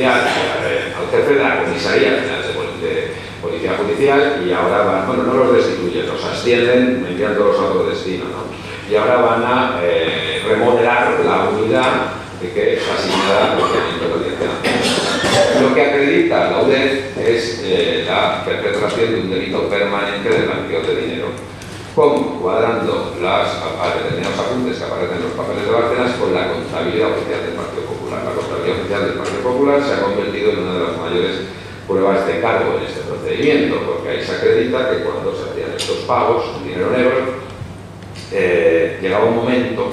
al jefe de la comisaría general de, policía judicial y ahora van, bueno, no los destituyen, los ascienden enviándolos a otro destino, ¿no? Y ahora van a eh, remodelar la unidad de que es asignada al procedimiento de audiencia. Lo que acredita la UDEF es eh, la perpetración de un delito permanente de blanqueo de dinero como cuadrando las determinados apuntes que aparecen en los papeles de Bárcenas con la contabilidad oficial del Partido La contabilidad oficial del Partido Popular se ha convertido en una de las mayores pruebas de cargo en este procedimiento, porque ahí se acredita que cuando se hacían estos pagos, dinero negro, eh, llegaba un momento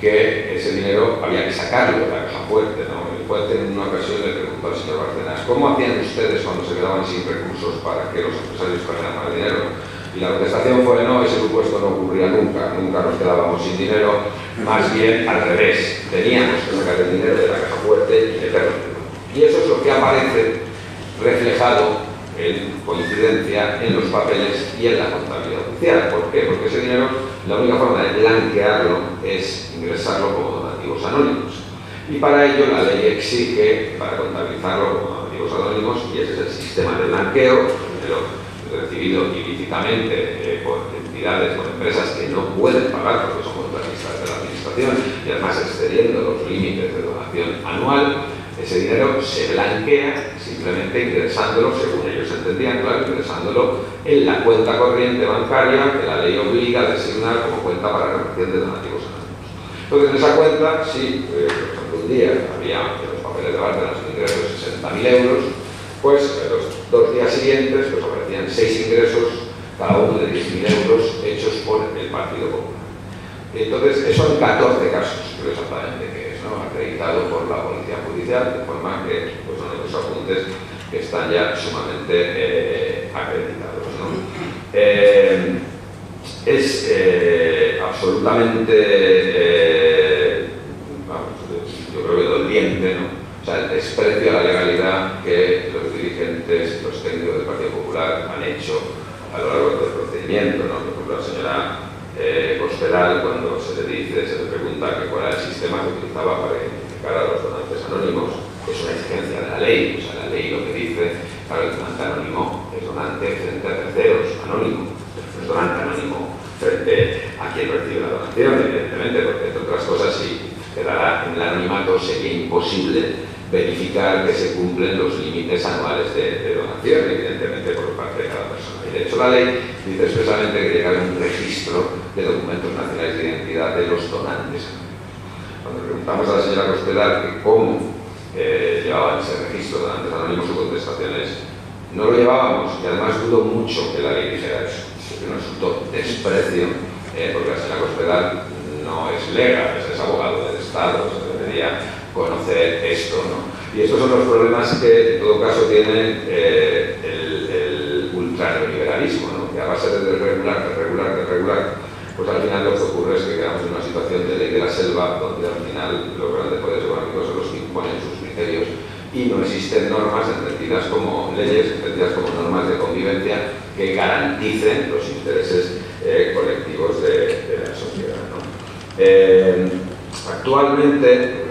que ese dinero había que sacarlo de la caja fuerte. ¿no? En una ocasión le preguntó al señor Bárcenas, ¿cómo hacían ustedes cuando se quedaban sin recursos para que los empresarios pagaran más dinero? Y la contestación fue no, ese supuesto no ocurría nunca, nunca nos quedábamos sin dinero, más bien al revés, teníamos que sacar el dinero de la caja fuerte y meterlo. Y eso es lo que aparece reflejado en coincidencia en los papeles y en la contabilidad oficial. ¿Por qué? Porque ese dinero, la única forma de blanquearlo es ingresarlo como donativos anónimos. Y para ello la ley exige, para contabilizarlo como donativos anónimos, y ese es el sistema de blanqueo, recibido eh, por entidades, por empresas que no pueden pagar porque son contratistas de la administración y además excediendo los límites de donación anual, ese dinero se blanquea simplemente ingresándolo, según ellos entendían, claro, ingresándolo en la cuenta corriente bancaria que la ley obliga a designar como cuenta para repartición de donativos anónimos. Entonces, en esa cuenta, si, eh, por ejemplo, un día había los papeles de Bárcenas un ingreso de 60.000 euros, pues los dos días siguientes pues, aparecían seis ingresos, cada uno de 10.000 euros, hechos por el Partido Popular. Entonces, son 14 casos, exactamente que es, ¿no? acreditado por la Policía Judicial, de forma que pues, son esos apuntes que están ya sumamente eh, acreditados. ¿no? Eh, es eh, absolutamente, vamos, yo creo que doliente, ¿no? O sea, el desprecio a la legalidad que los dirigentes, los técnicos del Partido Popular han hecho a lo largo ¿no? Por ejemplo, la señora eh, cuando se le dice, se le pregunta que cuál era el sistema que utilizaba para identificar a los donantes anónimos, es una exigencia de la ley. O sea, la ley lo que dice para el donante anónimo es donante frente a terceros, anónimo. Es donante anónimo frente a quien recibe la donación, evidentemente, porque entre otras cosas, si quedará en el anonimato, sería imposible verificar que se cumplen los límites anuales de, donación, evidentemente por parte de cada persona. Y de hecho la ley dice expresamente que llega un registro de documentos nacionales de identidad de los donantes. Cuando preguntamos a la señora Cospedal que cómo eh, llevaban ese registro de donantes anónimos, su contestación es no lo llevábamos y además dudo mucho que la ley dijera eso. Es un asunto desprecio, eh, porque la señora Cospedal no es legal, es abogado del Estado, se debería conocer esto. ¿no? Y estos son los problemas que en todo caso tiene eh, ¿no? que a base de regular, de regular, de regular, pues al final lo que ocurre es que quedamos en una situación de ley de la selva donde al final los grandes poderes económicos son los que imponen sus criterios y no existen normas entendidas como leyes, entendidas como normas de convivencia que garanticen los intereses eh, colectivos de, la sociedad. Eh, actualmente,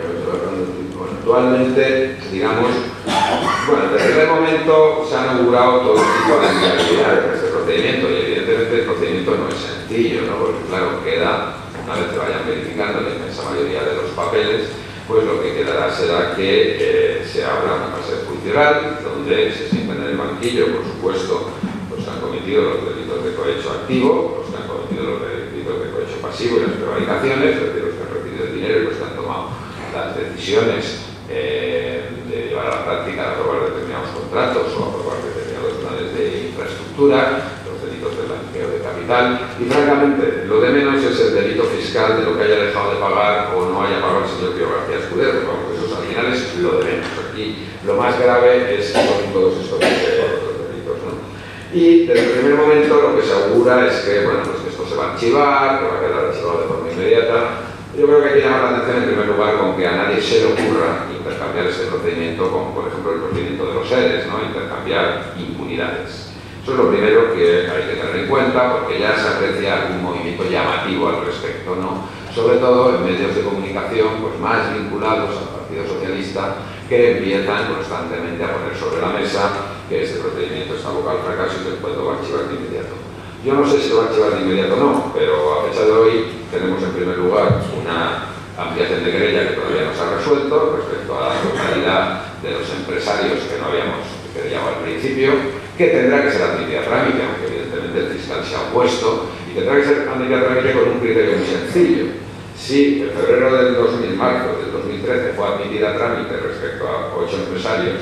actualmente, digamos, bueno, desde el momento se han inaugurado todo tipo de en este procedimiento y evidentemente el procedimiento no es sencillo, ¿no? porque claro, queda, una vez que vayan verificando la inmensa mayoría de los papeles, pues lo que quedará será que eh, se abra una fase judicial donde se sienten en el banquillo, por supuesto, los que han cometido los delitos de cohecho activo, los que han cometido los delitos de cohecho pasivo y las prevaricaciones, es decir, los que han recibido el dinero y los que han tomado las decisiones eh, de llevar a la práctica aprobar determinados contratos o aprobar determinados planes de infraestructura, los delitos de blanqueo de capital y francamente lo de menos es el delito fiscal de lo que haya dejado de pagar o no haya pagado el señor Pío García Escudero, vamos, eso al final es lo de menos. Aquí lo más grave es todos estos delitos. ¿no? Y desde el primer momento lo que se augura es que, bueno, pues que esto se va a archivar, que va a quedar archivado de forma inmediata, yo creo que hay que llamar la atención en primer lugar con que a nadie se le ocurra intercambiar este procedimiento con, por ejemplo, el procedimiento de los seres, ¿no? intercambiar impunidades. Eso es lo primero que hay que tener en cuenta porque ya se aprecia algún movimiento llamativo al respecto, ¿no? sobre todo en medios de comunicación pues, más vinculados al Partido Socialista que empiezan constantemente a poner sobre la mesa que este procedimiento está abocado al fracaso y que el pueblo va a archivar de inmediato. Yo no sé si lo va a archivar de inmediato o no, pero a fecha de hoy tenemos en primer lugar una ampliación de querella que todavía no se ha resuelto respecto a la totalidad de los empresarios que no habíamos querellado al principio, que tendrá que ser admitida a trámite, aunque evidentemente el fiscal se ha opuesto, y tendrá que ser admitida a trámite con un criterio muy sencillo. Si en febrero del 2000, marzo del 2013 fue admitida a trámite respecto a ocho empresarios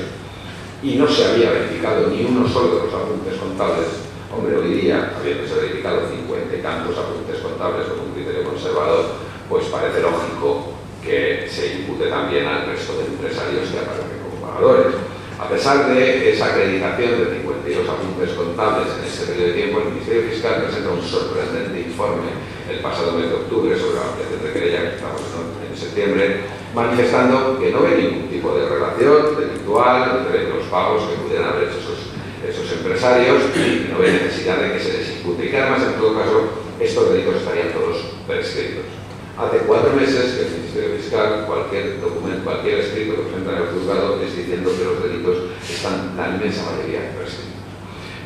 y no se había verificado ni uno solo de los apuntes contables, hombre, hoy día, habiéndose verificado 50 y tantos apuntes contables con un criterio conservador, pues parece lógico que se impute también al resto de empresarios que aparecen como pagadores. A pesar de esa acreditación de 52 apuntes contables en ese periodo de tiempo, el Ministerio Fiscal presenta un sorprendente informe el pasado mes de octubre sobre la ampliación de querella que estamos en septiembre, manifestando que no ve ningún tipo de relación delictual entre los pagos que pudieran haber hecho esos, esos empresarios y no ve necesidad de que se les impute y que además en todo caso estos delitos estarían todos prescritos. Hace cuatro meses que el Ministerio Fiscal, cualquier documento, cualquier escrito que presenta en el juzgado es diciendo que los delitos están la inmensa mayoría prescritos.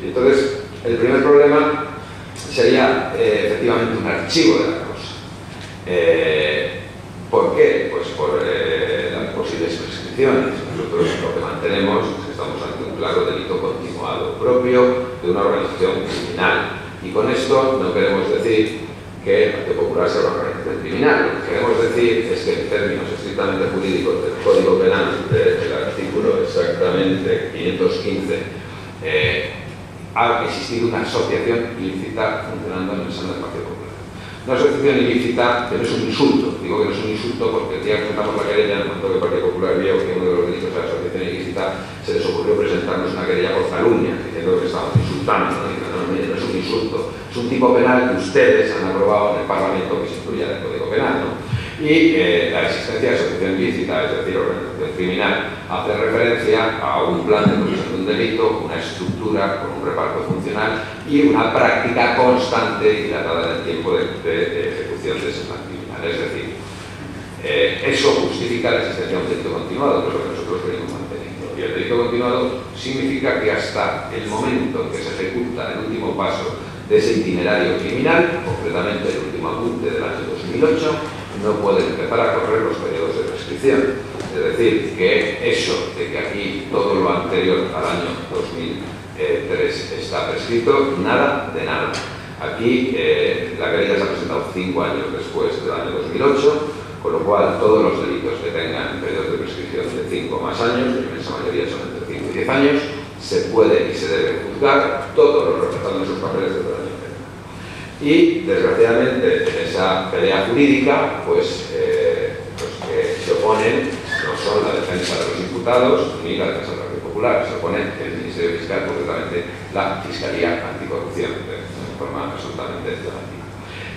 Entonces, el primer problema sería eh, efectivamente un archivo de la causa. Eh, ¿Por qué? Pues por eh, las posibles prescripciones. Nosotros lo que mantenemos es que estamos ante un claro delito continuado propio de una organización criminal. Y con esto no queremos decir que el Partido Popular sea una organización criminal. Queremos decir es que en términos estrictamente jurídicos del Código Penal, del artículo exactamente 515, eh, ha existido una asociación ilícita funcionando en el seno del Partido Popular. Una asociación ilícita que no es un insulto, digo que no es un insulto porque el día que presentamos la querella en el momento que el Partido Popular vio que uno de los delitos de la asociación ilícita se les ocurrió presentarnos una querella por calumnia, diciendo que estábamos insultando, no, no, es un insulto, es un tipo penal que ustedes han aprobado en el Parlamento que se incluya en el Código Penal. ¿no? y eh, la existencia de asociación ilícita, es decir, organización criminal, hace referencia a un plan de comisión de un delito, una estructura con un reparto funcional y una práctica constante y dilatada en el tiempo de, ejecución de ese plan criminal. Es decir, eh, eso justifica la existencia de un delito continuado, que es lo que nosotros venimos manteniendo. Y el delito continuado significa que hasta el momento en que se ejecuta el último paso de ese itinerario criminal, concretamente el último apunte del año 2008, no pueden empezar a correr los periodos de prescripción. Es decir, que eso de que aquí todo lo anterior al año 2003 está prescrito, nada de nada. Aquí eh, la querella se ha presentado cinco años después del año 2008, con lo cual todos los delitos que tengan periodos de prescripción de cinco más años, en esa mayoría son entre 5 y 10 años, se puede y se debe juzgar todos los en sus papeles de año y desgraciadamente en esa pelea jurídica pues eh, los que se oponen no son la defensa de los imputados ni la defensa del Partido Popular, se oponen el Ministerio Fiscal, concretamente la Fiscalía Anticorrupción, de forma absolutamente llamativa.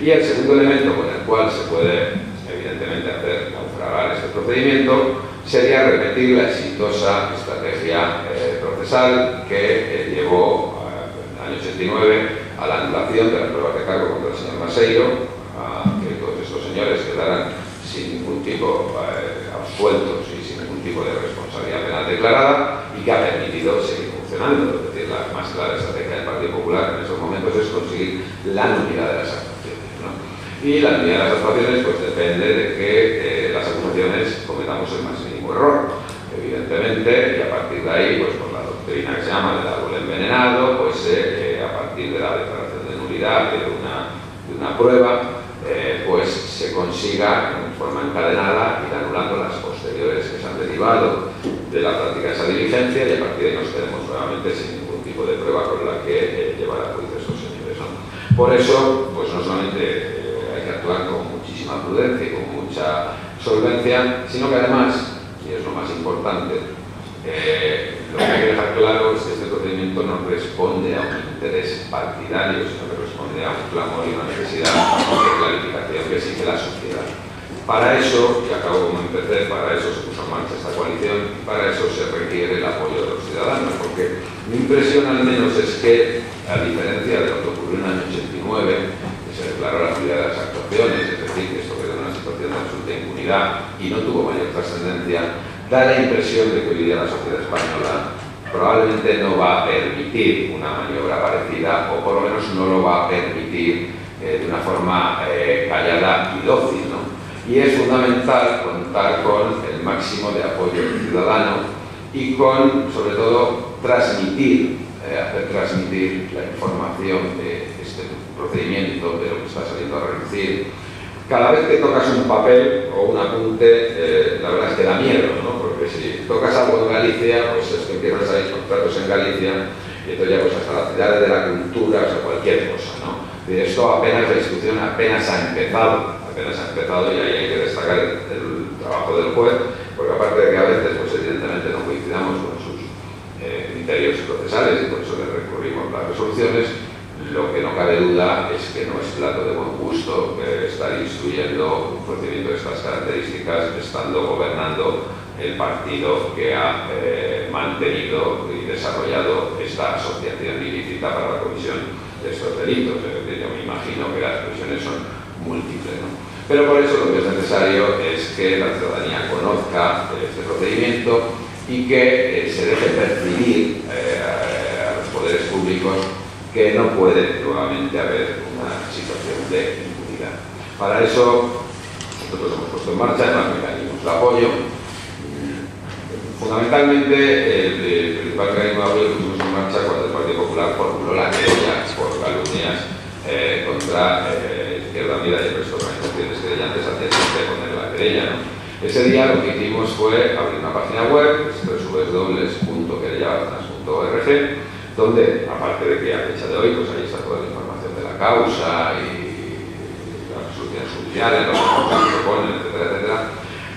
Y el segundo elemento con el cual se puede evidentemente hacer naufragar este procedimiento sería repetir la exitosa estrategia eh, procesal que eh, llevó año 89 a la anulación de las pruebas de cargo contra el señor Maseiro, a que todos estos señores quedaran sin ningún tipo eh, absueltos y sin ningún tipo de responsabilidad penal declarada y que ha permitido seguir funcionando. Es decir, la más clara estrategia del Partido Popular en esos momentos es conseguir la nulidad de las actuaciones. Y la nulidad de las actuaciones pues, depende de que eh, las acusaciones cometamos el más mínimo error, evidentemente, y a partir de ahí, pues por la doctrina que se llama del árbol envenenado, pues eh, de la declaración de nulidad de una, de una prueba, eh, pues se consiga en forma encadenada ir anulando las posteriores que se han derivado de la práctica de esa diligencia y a partir de ahí nos quedemos nuevamente sin ningún tipo de prueba con la que eh, llevar a juicio estos señores. Por eso, pues no solamente eh, hay que actuar con muchísima prudencia y con mucha solvencia, sino que además, y es lo más importante, lo que hay que dejar claro es que procedimiento no responde a un interés partidario, sino que responde a un clamor y una necesidad de clarificación que exige la sociedad. Para eso, y acabo como empecé, para eso se puso en marcha esta coalición para eso se requiere el apoyo de los ciudadanos, porque mi impresión al menos es que, a diferencia de lo que ocurrió en el año 89, que se declaró la actividad de las actuaciones, es decir, que esto quedó en una situación de absoluta impunidad y no tuvo mayor trascendencia, da la impresión de que hoy día la sociedad española probablemente no va a permitir una maniobra parecida o por lo menos no lo va a permitir eh, de una forma eh, callada y dócil. ¿no? Y es fundamental contar con el máximo de apoyo ciudadano y con, sobre todo, transmitir, eh, hacer transmitir la información de este procedimiento, de lo que está saliendo a reducir. Cada vez que tocas un papel o un apunte, la verdad es que da miedo, ¿no? Si tocas algo en Galicia, pues es que empiezas a ir contratos en Galicia y entonces ya pues hasta las ciudades de la cultura, o sea, cualquier cosa, ¿no? De esto apenas la institución apenas ha empezado, apenas ha empezado y ahí hay que destacar el, trabajo del juez, porque aparte de que a veces, pues evidentemente no coincidamos con sus eh, criterios procesales y por eso le recurrimos las resoluciones, lo que no cabe duda es que no es plato de buen gusto eh, estar instruyendo un procedimiento de estas características estando gobernando el partido que ha eh, mantenido y desarrollado esta asociación ilícita para la comisión de estos delitos. yo me imagino que las prisiones son múltiples. Pero por eso lo que es necesario es que la ciudadanía conozca este procedimiento y que eh, se deje percibir eh, a los poderes públicos que no puede nuevamente haber una situación de impunidad. Para eso nosotros hemos puesto en marcha más mecanismos de apoyo Fundamentalmente, el, principal mecanismo de apoyo que pusimos en marcha cuando el Partido Popular formuló la querella por calumnias eh, contra eh, Izquierda Unida y el resto de organizaciones querellantes antes de poner la querella. Ese día lo que hicimos fue abrir una página web, www.querellabatnas.org, donde, aparte de que a fecha de hoy, pues ahí está toda la información de la causa y las resoluciones judiciales, los que se ponen, etcétera, etcétera,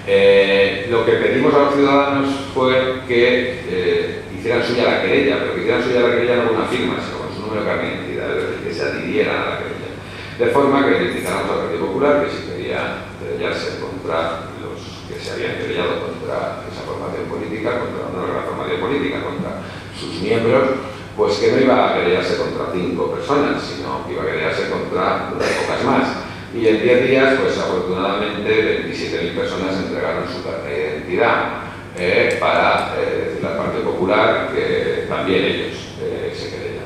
eh, lo que pedimos a los ciudadanos fue que eh, hicieran suya la querella, pero que hicieran suya la querella no con una firma, sino con su número de carne de identidad, es decir, que se adhirieran a la querella. De forma que indicáramos al Partido Popular que si quería querellarse contra los que se habían querellado contra esa formación política, contra no la formación política, contra sus miembros, pues que no iba a querellarse contra cinco personas, sino que iba a querellarse contra unas pocas más y en 10 días, pues afortunadamente 27.000 personas entregaron su carta de identidad eh, para eh, al Partido Popular que también ellos eh, se querían.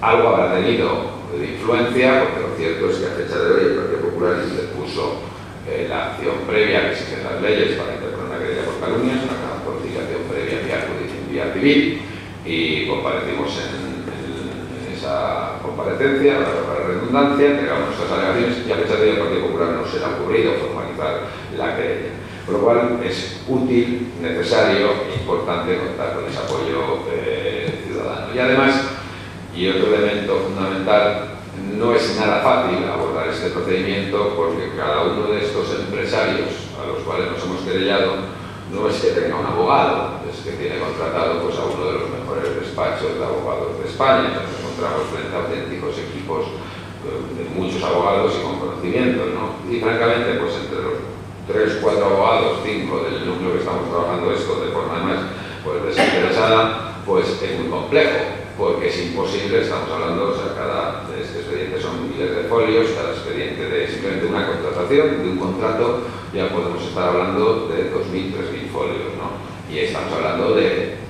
Algo habrá tenido de influencia, porque lo cierto es que a fecha de hoy el Partido Popular puso la acción previa que exigen las leyes para interponer una querella por calumnias, una codificación previa vía civil, y comparecimos en esa comparecencia, para redundancia, entregamos nuestras alegaciones y a fecha de hoy el Partido Popular no se le ha ocurrido formalizar la querella. Por lo cual es útil, necesario e importante contar con ese apoyo eh, ciudadano. Y además, y otro elemento fundamental, no es nada fácil abordar este procedimiento porque cada uno de estos empresarios a los cuales nos hemos querellado no es que tenga un abogado, es que tiene contratado pues, a uno de los despachos de abogados de España encontramos frente a auténticos equipos eh, de muchos abogados y con conocimiento, ¿no? Y francamente, pues entre los tres, cuatro abogados, cinco del núcleo que estamos trabajando esto de forma más pues, desinteresada, pues es muy complejo, porque es imposible, estamos hablando, o sea, cada este expediente son miles de folios, cada expediente de simplemente una contratación, de un contrato, ya podemos estar hablando de 2.000, 3.000 folios, ¿no? Y estamos hablando de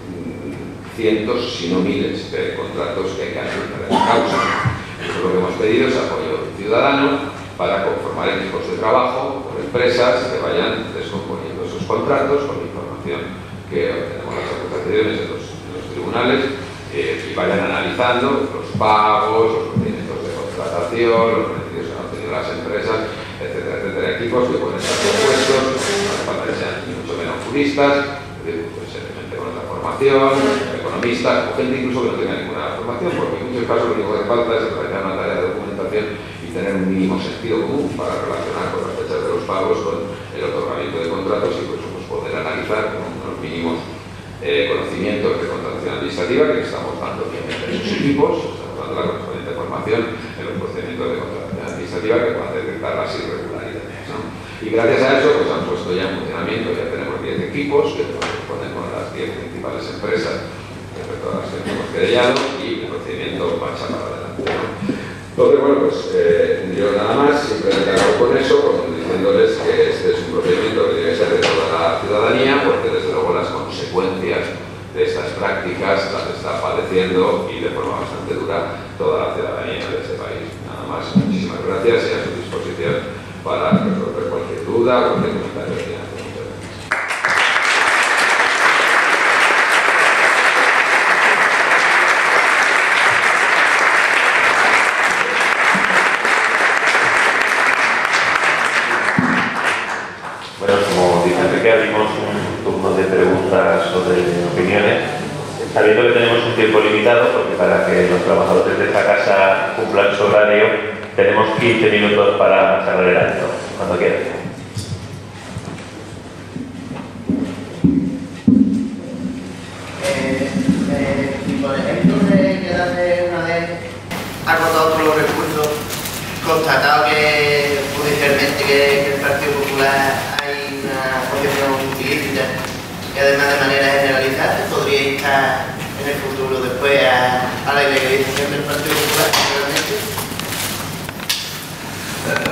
cientos, si no miles, de contratos que hay que analizar en la causa. Eso lo que hemos pedido es apoyo ciudadano para conformar equipos de trabajo con empresas que vayan descomponiendo esos contratos con la información que obtenemos las acusaciones en los, tribunales eh, y vayan analizando los pagos, los procedimientos de contratación, los beneficios que han obtenido las empresas, etcétera, etcétera. Equipos que pueden estar compuestos, no para que sean mucho menos juristas, puede ser con otra formación, economistas o gente incluso que no tenga ninguna formación, porque en muchos casos lo único que falta es realizar una tarea de documentación y tener un mínimo sentido común para relacionar con las fechas de los pagos, con el otorgamiento de contratos y por eso pues, poder analizar con unos mínimos eh, conocimientos de contratación administrativa que estamos dando obviamente en esos equipos, estamos dando la correspondiente formación en los procedimientos de contratación administrativa que puedan detectar las irregularidades. ¿no? Y gracias a eso pues han puesto ya en funcionamiento, ya tenemos 10 equipos que corresponden con las 10 principales empresas todas las hemos querellado y el procedimiento marcha para adelante. Entonces, bueno, pues eh, yo nada más, simplemente acabo con eso, diciéndoles que este es un procedimiento que que ser de toda la ciudadanía, porque consecuencias de estas prácticas las está padeciendo y de forma bastante dura toda la ciudadanía de este país. Nada más, muchísimas gracias y a su disposición para resolver cualquier duda, cualquier comentario. sabiendo que tenemos un tiempo limitado, porque para que los trabajadores de esta casa cumplan su horario, tenemos 15 minutos para cerrar el cuando quieran. Eh, eh, por ejemplo, de quedarse una vez agotado por los recursos, constatado que judicialmente que, que el Partido Popular hay una posición ilícita y además de manera generalizada podría estar en el futuro después a, la ilegalización del Partido Popular eh,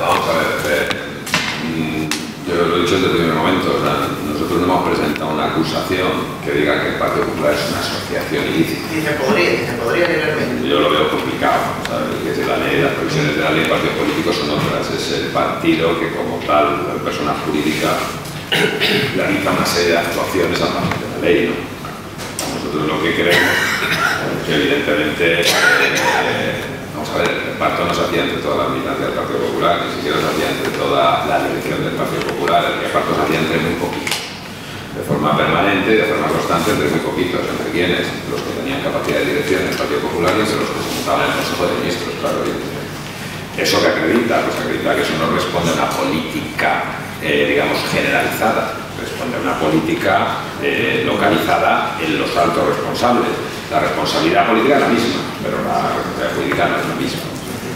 Vamos a ver, mm, yo lo he dicho desde el primer momento, nosotros no hemos presentado una acusación que diga que el Partido Popular es una asociación ilícita. Y se podría, se podría legalmente. Yo lo veo complicado, ¿sabes? Que la ley, las provisiones de la ley de partidos políticos son otras, es el partido que como tal, persona jurídica, realiza una serie de actuaciones a través de la ley. Nosotros lo que queremos que evidentemente, eh, a ver, el pacto no se hacía entre toda la militancia del Partido Popular, ni siquiera se hacía entre toda la dirección del Partido Popular, el pacto se hacía entre muy poquitos, de forma permanente, de forma constante, entre muy poquitos, entre quienes, los que tenían capacidad de dirección del Partido Popular y entre los que se juntaban en el Consejo de Ministros, claro. Eso que acredita, pues acredita que eso no responde a una política eh, digamos, generalizada, responde a una política eh, localizada en los altos responsables. La responsabilidad política es la misma, pero la responsabilidad política no es la misma.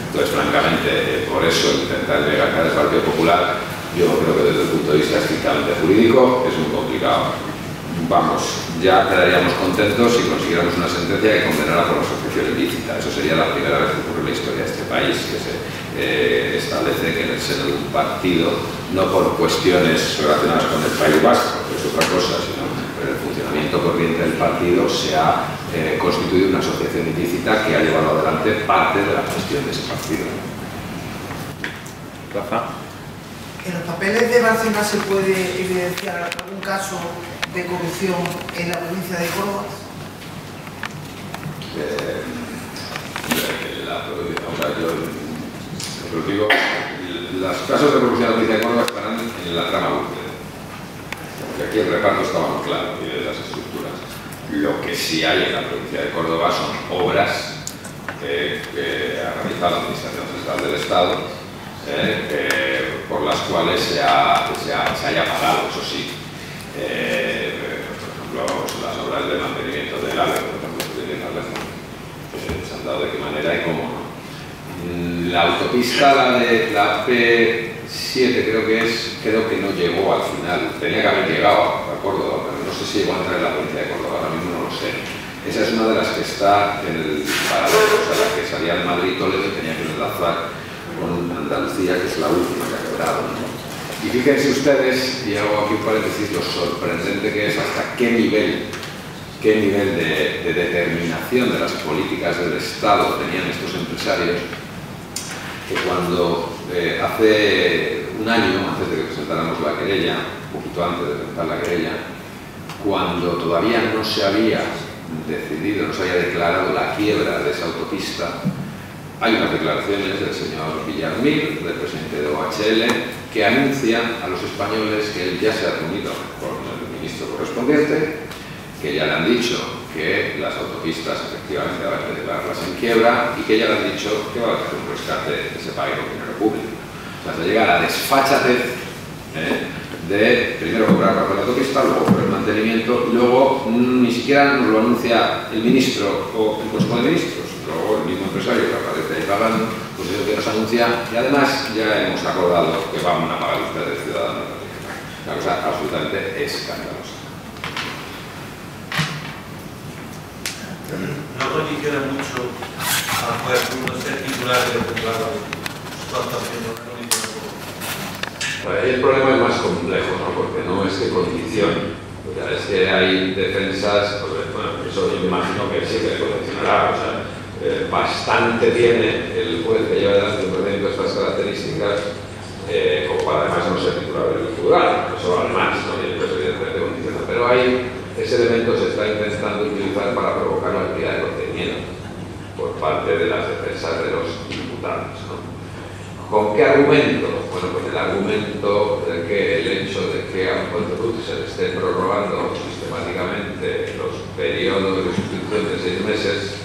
Entonces, francamente, eh, por eso intentar llegar al Partido Popular, yo creo que desde el punto de vista estrictamente jurídico es muy complicado. Vamos, ya quedaríamos contentos si consiguiéramos una sentencia que condenara por la asociación ilícita. Eso sería la primera vez que ocurre en la historia de este país, que se eh, establece que en el seno de un partido, no por cuestiones relacionadas con el País Vasco, que es otra cosa, sino en el funcionamiento corriente del partido, se ha eh, constituido una asociación ilícita que ha llevado adelante parte de la gestión de ese partido. Rafa. ¿En los papeles de Bárcena se puede evidenciar algún caso de corrupción en la provincia de Córdoba? Eh, la, yo, pero digo, los casos de corrupción de la provincia de Córdoba estarán en la trama búsqueda. Porque aquí el reparto estaba muy claro y de las estructuras. Lo que sí hay en la provincia de Córdoba son obras que, ha realizado la Administración Central del Estado eh, por las cuales se, ha, se, haya pagado, eso sí. Eh, las de mantenimiento del AVE, por ejemplo, que se han dado de qué manera y cómo no. La autopista, la de la P7 creo que es, creo que no llegó al final, tenía que haber llegado a Córdoba, pero no sé si llegó a entrar en la provincia de Córdoba, ahora mismo no lo sé. Esa es una de las que está en el paralelo, o sea, la que salía de Madrid Toledo tenía que enlazar con Andalucía, que es la última que ha quebrado. Y fíjense ustedes, y hago aquí un paréntesis, lo sorprendente que es hasta qué nivel qué nivel de, de, determinación de las políticas del Estado tenían estos empresarios cuando eh, hace un año, antes de que presentáramos la querella, un poquito antes de presentar la querella, cuando todavía no se había decidido, no se había declarado la quiebra de esa autopista, hay unas declaraciones del señor Villarmil, del presidente de OHL, que anuncian a los españoles que él ya se ha reunido con el ministro correspondiente, que ya le han dicho que las autopistas efectivamente van a declararlas en quiebra y que ya le han dicho que va a hacer un rescate que se pague con dinero público. O sea, se llega a la desfachatez ¿eh? de primero cobrar la autopista, luego por el mantenimiento, luego mm, ni siquiera nos lo anuncia el ministro o el Consejo de Ministros, luego el mismo empresario que aparece ahí pagando, pues es que nos anuncia y además ya hemos acordado que vamos a pagar ustedes ciudadanos. Una cosa absolutamente escandalosa. No condiciona mucho a poder uno ser titular de lo que claro, su actuación el problema es más complejo, ¿no? porque no es que condicione. es que hay defensas, pues, bueno, eso yo imagino que sí, que condicionará, o sea, eh, bastante tiene el juez que lleva adelante un estas características eh, como para además no ser titular del juzgado, eso además, ¿no? y eso evidentemente condiciona, pero hay ese elemento se está intentando utilizar para provocar la actividad de procedimiento por parte de las defensas de los imputados. ¿no? ¿Con qué argumento? Bueno, con el argumento de que el hecho de que a un juez se le esté prorrogando sistemáticamente los periodos de sustitución de seis meses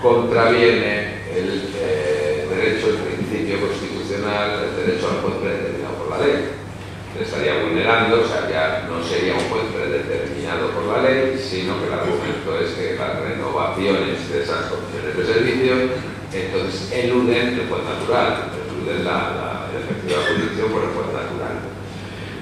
contraviene el eh, derecho, el principio constitucional, el derecho al juez predeterminado por la ley. Estaría vulnerando, o sea, ya no sería un juez predeterminado por la ley, sino que el argumento es que las renovaciones de esas condiciones de servicio entonces eluden el juez natural, eluden la, la efectiva jurisdicción por el juez natural.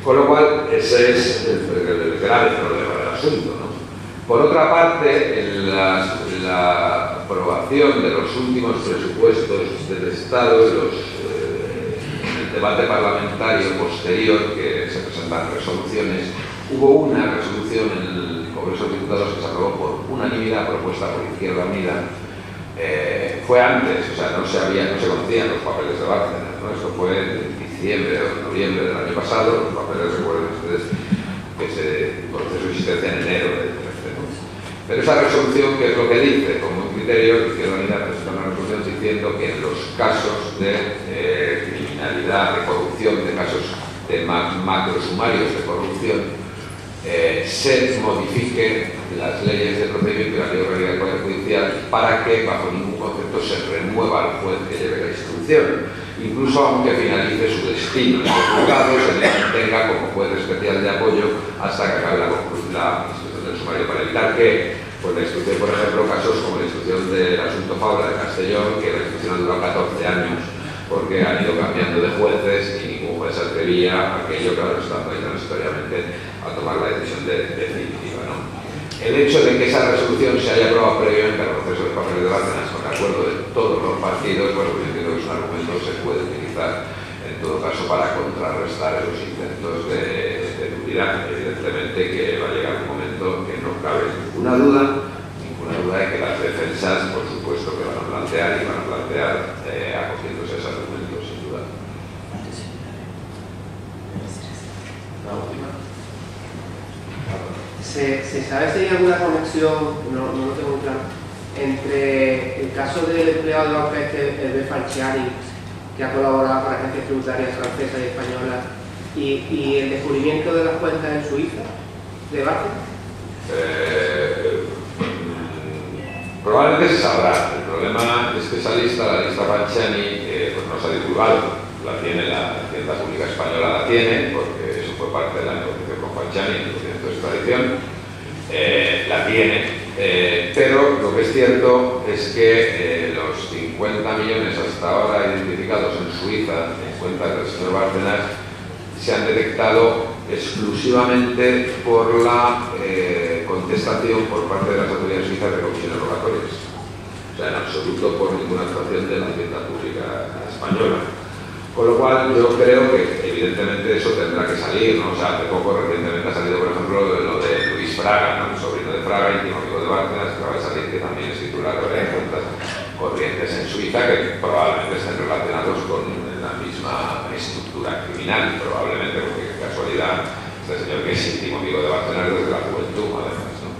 Con lo cual, ese es el, grave problema del asunto. ¿no? Por otra parte, la, la, aprobación de los últimos presupuestos del Estado, los, eh, en debate parlamentario posterior, que se presentan resoluciones, hubo una resolución en el Congreso de Diputados que se aprobó por unanimidad propuesta por Izquierda Unida, eh, fue antes, o sea, no se, había, no se conocían los papeles de Bárcenas, ¿no? esto fue en diciembre o noviembre del año pasado, los papeles recuerden ustedes que se proceso de existencia en enero del 13. ¿no? Pero esa resolución, ¿qué es lo que dice? Como un criterio, Izquierda Unida presenta una resolución diciendo que en los casos de criminalidad, de de casos de macrosumarios de corrupción, eh, se modifiquen las leyes de procedimiento y la ley orgánica del Poder Judicial para que bajo ningún concepto se remueva al juez que lleve la instrucción, incluso aunque finalice su destino en el juzgado, se le mantenga como juez especial de apoyo hasta que acabe la, instrucción del sumario para evitar que pues la instrucción, por ejemplo, casos como la instrucción del asunto Fabra de Castellón, que la instrucción ha durado 14 años porque han ido cambiando de jueces y ningún juez atrevía aquello, claro, estando ahí transitoriamente a tomar la decisión de, definitiva. ¿no? El hecho de que esa resolución se haya aprobado previamente al proceso de papel de Bárcenas con acuerdo de todos los partidos, pues yo entiendo que es un argumento que se puede utilizar en todo caso para contrarrestar esos intentos de, de nulidad. Evidentemente que va a llegar un momento que no cabe ninguna duda, ninguna duda de que las defensas, por supuesto, que van a plantear y van a plantear eh, acogiéndose a esos argumentos, sin duda. La última. ¿Se, ¿Se, sabe si hay alguna conexión, no, no lo tengo claro, entre el caso del empleado de banca este, el B. Falciani, que ha colaborado con agencias tributarias francesas y españolas, y, y, el descubrimiento de las cuentas en Suiza, de base? Eh, probablemente se sabrá. El problema es que esa lista, la lista Falciani, eh, pues no se ha divulgado. La tiene la Hacienda Pública Española, la tiene, porque eso fue parte de la negociación con Falciani tradición, eh, la tiene, eh, pero lo que es cierto es que eh, los 50 millones hasta ahora identificados en Suiza en cuentas del señor Bárcenas se han detectado exclusivamente por la contestación por parte de las autoridades suizas de comisiones rogatorias. O sea, en absoluto por ninguna actuación de la Hacienda Pública Española. Con lo cual yo creo que evidentemente eso tendrá que salir, ¿no? O sea, hace poco recientemente ha salido, por ejemplo, lo de Luis Fraga, ¿no? El sobrino de Fraga, íntimo amigo de Bárcenas, que acaba de salir, que también es titular de cuentas corrientes en Suiza, que probablemente estén relacionados con la misma estructura criminal, probablemente, porque casualidad, este señor que es íntimo amigo de Bárcenas desde la juventud, además, ¿no?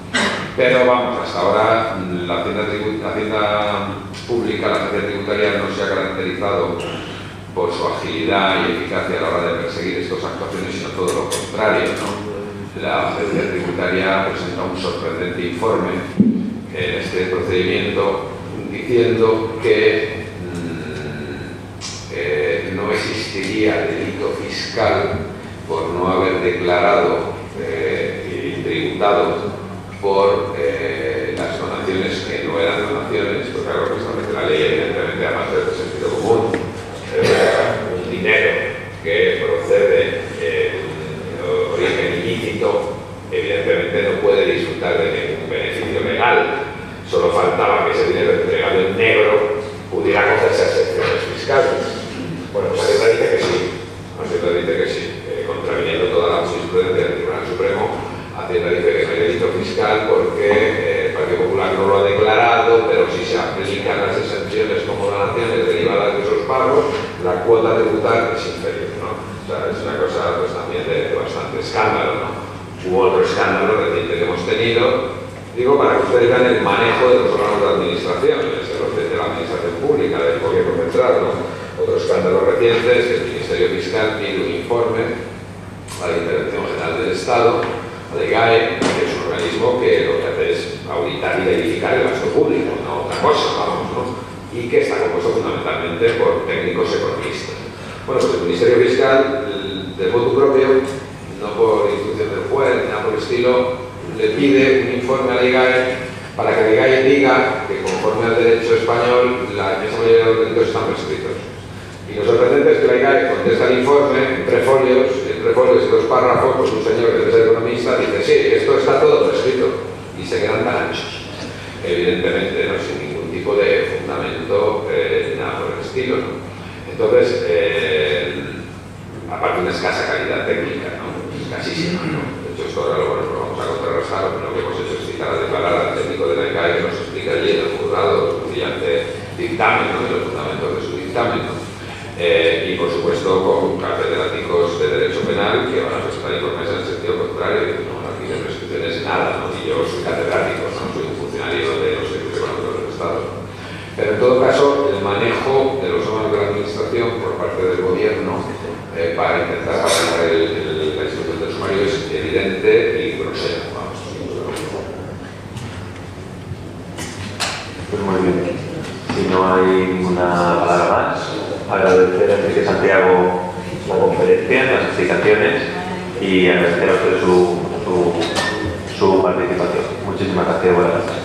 Pero vamos, hasta ahora la hacienda, la hacienda pública, la agencia tributaria no se ha caracterizado por su agilidad y eficacia a la hora de perseguir estas actuaciones, sino todo lo contrario. La agencia tributaria presenta un sorprendente informe en este procedimiento diciendo que mmm, eh, no existiría delito fiscal por no haber declarado eh, y tributado por eh, las donaciones que no eran donaciones, porque claro que establece la ley evidentemente además de sentido común un dinero que procede de un origen ilícito, evidentemente no de ningún beneficio legal. Solo faltaba que ese dinero entregado en negro pudiera acogerse a excepciones fiscales. Bueno, pues Hacienda dice que sí. Hacienda dice que sí. Eh, contraviniendo toda la jurisprudencia del Tribunal Supremo, Hacienda dice aplican las exenciones como donaciones derivadas de esos pagos, la cuota tributar es inferior, ¿no? O sea, es una cosa pues, también de, bastante escándalo, ¿no? Hubo otro escándalo reciente que hemos tenido, digo, para que ustedes vean el manejo de los órganos de administración, de la administración pública, del gobierno central, ¿no? Otro escándalo reciente es que el Ministerio Fiscal pide un informe a la Intervención General del Estado, que es un organismo que lo que hace es auditar y verificar el gasto público, no otra cosa, vamos, ¿no? Y que está compuesto fundamentalmente por técnicos economistas. Bueno, pues el Ministerio Fiscal, de voto propio, no por instrucción del juez, ni nada por el estilo, le pide un informe a la IGAE para que la IGAE diga que conforme al derecho español la inmensa mayoría de los delitos están prescritos. Y lo sorprendente es que la IGAE contesta el informe en tres folios, en tres folios y dos párrafos, pues un señor que es dice, sí, esto está todo prescrito, y se quedan tan anchos. Evidentemente, no sin ningún tipo de fundamento, eh, nada por el estilo. Entonces, eh, aparte de una escasa calidad técnica, escasísima. De hecho, esto ahora lo, vamos a contrarrestar, lo que hemos hecho es citar a declarar al técnico de la ICAE que nos explica allí en el juzgado mediante dictamen ¿no? y los fundamentos de su dictamen. Eh, y por supuesto con catedráticos de Derecho Penal que van a presentar informes en el sentido contrario, que no, aquí de prescripciones nada, ¿no? y yo soy catedrático, no soy un funcionario de los servicios económicos del Estado. Pero en todo caso, el manejo de los órganos de la Administración por parte del Gobierno eh, para intentar pasar el, el, la instrucción del sumario es evidente y grosero. Vamos. Pues muy bien. Si no hay ninguna a Enrique Santiago la conferencia, las explicaciones y agradecer a usted su, su, su participación. Muchísimas gracias. Buenas noches.